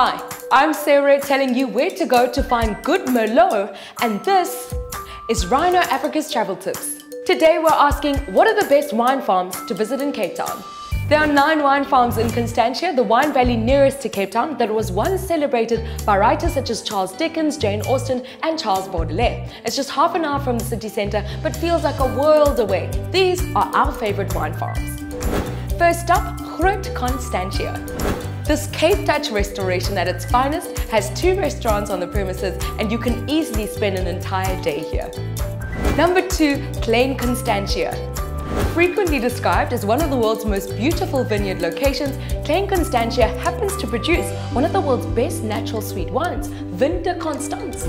Hi, I'm Sarah telling you where to go to find good Merlot, and this is Rhino Africa's travel tips. Today we're asking what are the best wine farms to visit in Cape Town? There are nine wine farms in Constantia, the wine valley nearest to Cape Town, that was once celebrated by writers such as Charles Dickens, Jane Austen, and Charles Baudelaire. It's just half an hour from the city centre, but feels like a world away. These are our favourite wine farms. First up, Groot Constantia. This Cape Dutch restoration at its finest has two restaurants on the premises and you can easily spend an entire day here. Number two, Klein Constantia. Frequently described as one of the world's most beautiful vineyard locations, Klein Constantia happens to produce one of the world's best natural sweet wines, Vin de Constance.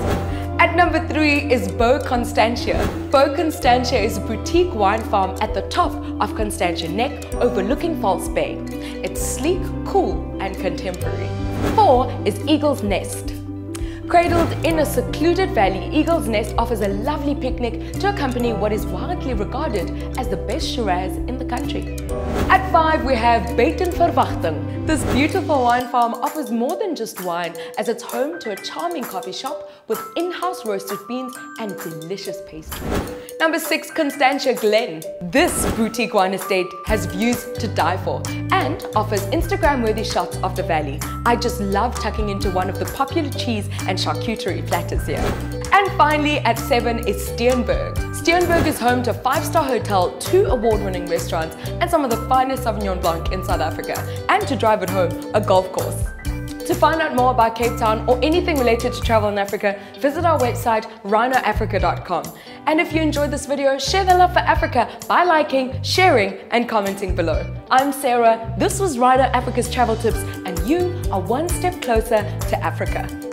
At number three is Beau Constantia. Beau Constantia is a boutique wine farm at the top of Constantia Neck overlooking False Bay. It's sleek, cool and contemporary. Four is Eagle's Nest. Cradled in a secluded valley, Eagle's Nest offers a lovely picnic to accompany what is widely regarded as the best Shiraz in the country. At 5 we have Buitenverwachting. This beautiful wine farm offers more than just wine as it's home to a charming coffee shop with in-house roasted beans and delicious pastries. Number 6 Constantia Glen. This boutique wine estate has views to die for and offers Instagram-worthy shots of the valley. I just love tucking into one of the popular cheese and charcuterie platters here. And finally, at 7 is Steenberg. Steenberg is home to five-star hotel, two award-winning restaurants, and some of the finest Sauvignon Blanc in South Africa. And to drive it home, a golf course. To find out more about Cape Town or anything related to travel in Africa, visit our website rhinoafrica.com. And if you enjoyed this video, share the love for Africa by liking, sharing and commenting below. I'm Sarah, this was Rhino Africa's Travel Tips and you are one step closer to Africa.